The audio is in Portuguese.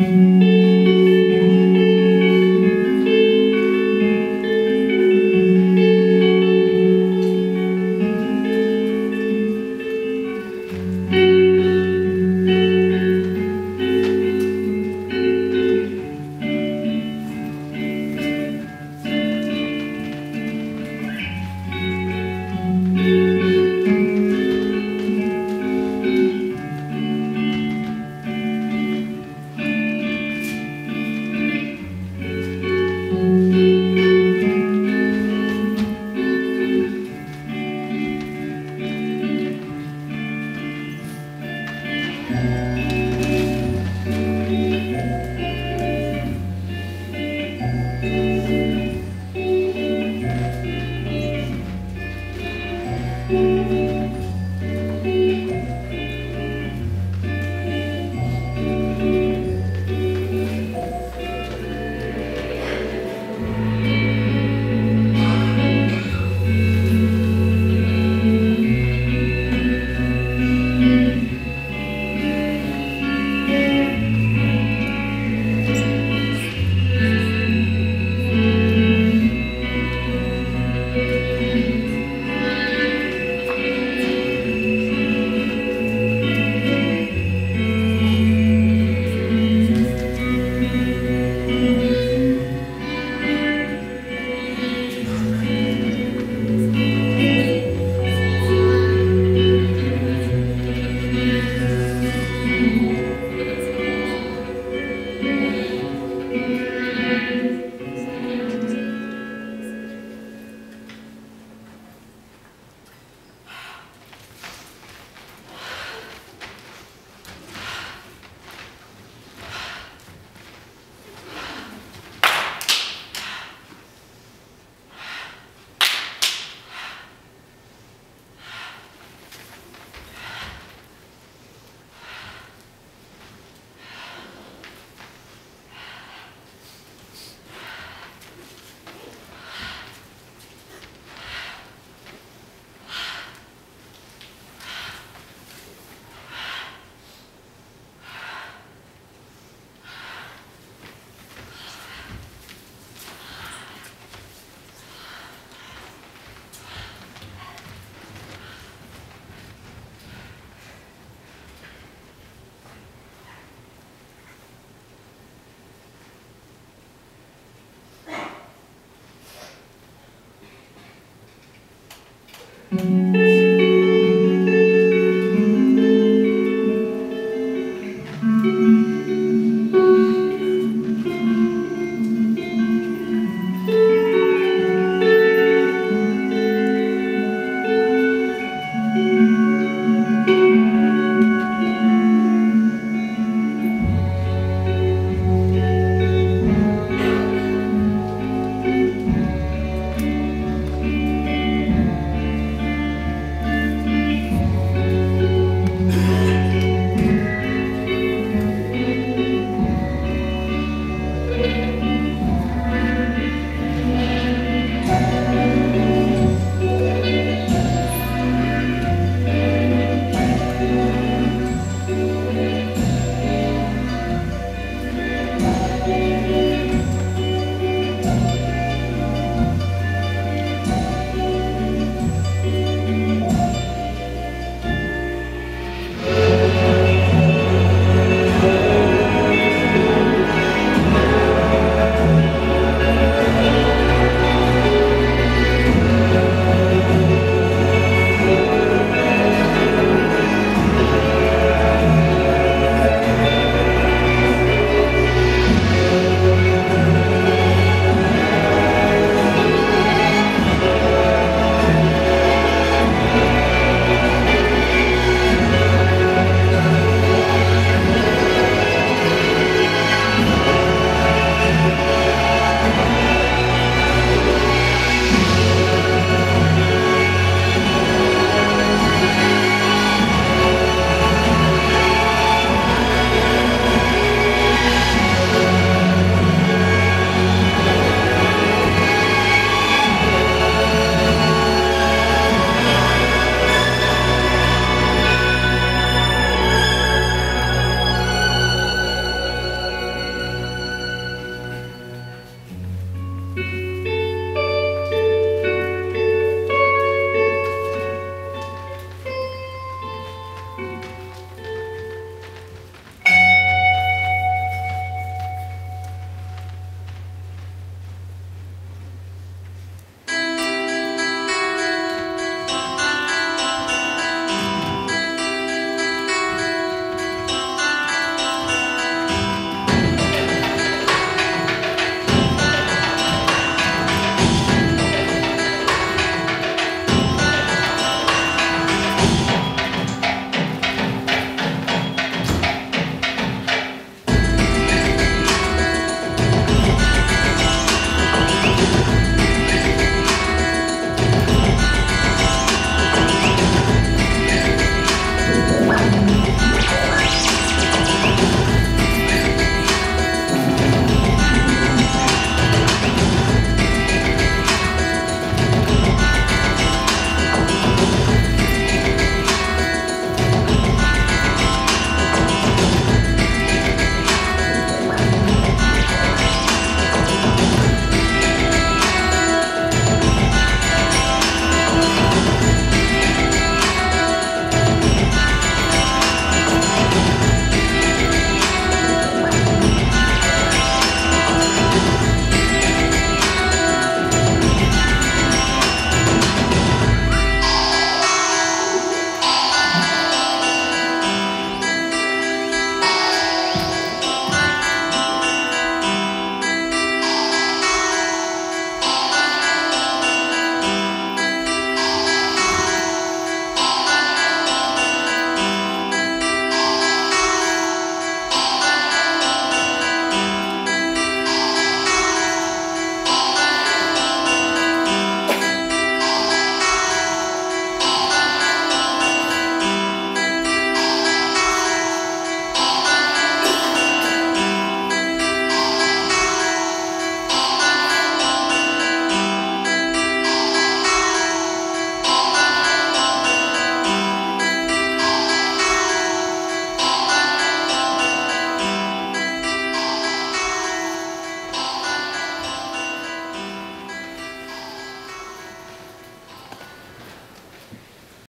Música